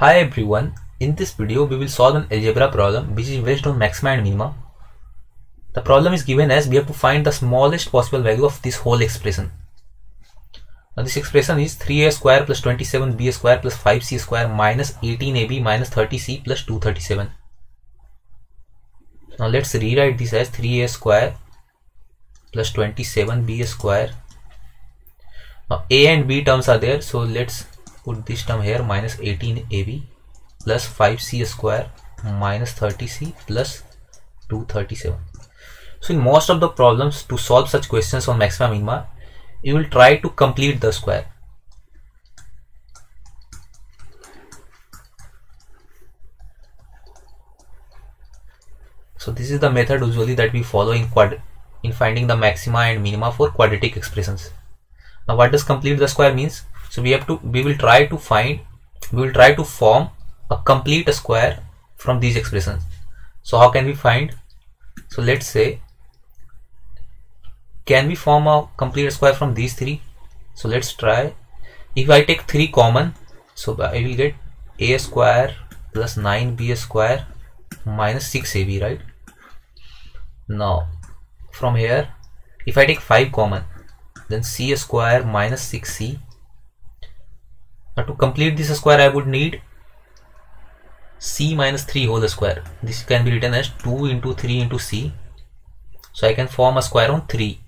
Hi everyone, in this video we will solve an algebra problem which is based on maxima and minima. The problem is given as we have to find the smallest possible value of this whole expression. Now this expression is 3a square plus 27b square plus 5c square minus 18ab minus 30c plus 237. Now let's rewrite this as 3a square plus 27b square. Now a and b terms are there so let's put this term here minus 18ab plus 5c square minus 30c plus 237 so in most of the problems to solve such questions on maxima minima you will try to complete the square. So this is the method usually that we follow in quad in finding the maxima and minima for quadratic expressions. Now what does complete the square means so we have to we will try to find we will try to form a complete square from these expressions. So how can we find? So let's say can we form a complete square from these three? So let's try. If I take 3 common so I will get a square plus 9b square minus 6ab right? Now from here if I take 5 common then c square minus 6c now to complete this square I would need c minus 3 whole square. This can be written as 2 into 3 into c. So I can form a square on 3.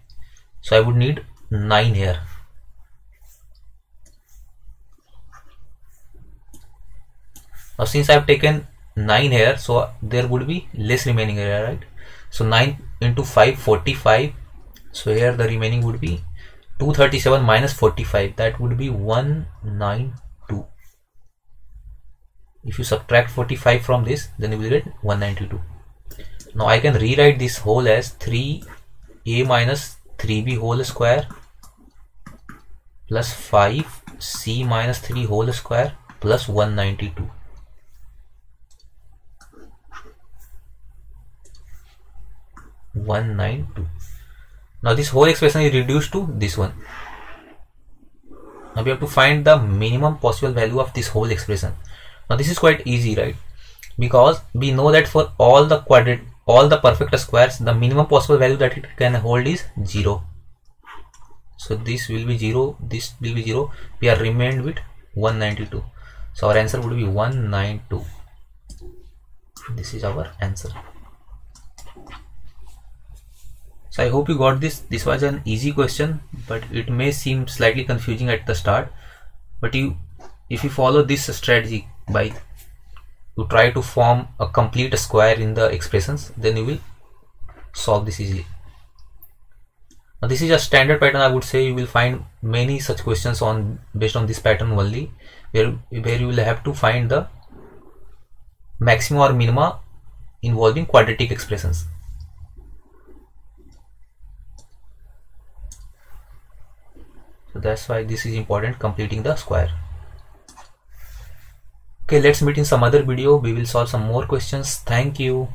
So I would need 9 here. Now since I have taken 9 here, so there would be less remaining here, right? So 9 into 5, 45. So here the remaining would be 237 minus 45 that would be 192 if you subtract 45 from this then you will get 192 now I can rewrite this whole as 3a minus 3b whole square plus 5c minus 3 whole square plus 192 192 now this whole expression is reduced to this one. Now we have to find the minimum possible value of this whole expression. Now this is quite easy, right? Because we know that for all the quadrant, all the perfect squares, the minimum possible value that it can hold is 0. So this will be 0, this will be 0. We are remained with 192. So our answer would be 192. This is our answer so i hope you got this. This was an easy question but it may seem slightly confusing at the start. But you if you follow this strategy by to try to form a complete square in the expressions then you will solve this easily. Now this is a standard pattern i would say. You will find many such questions on based on this pattern only where where you will have to find the maxima or minima involving quadratic expressions that's why this is important completing the square. Okay let's meet in some other video. We will solve some more questions. Thank you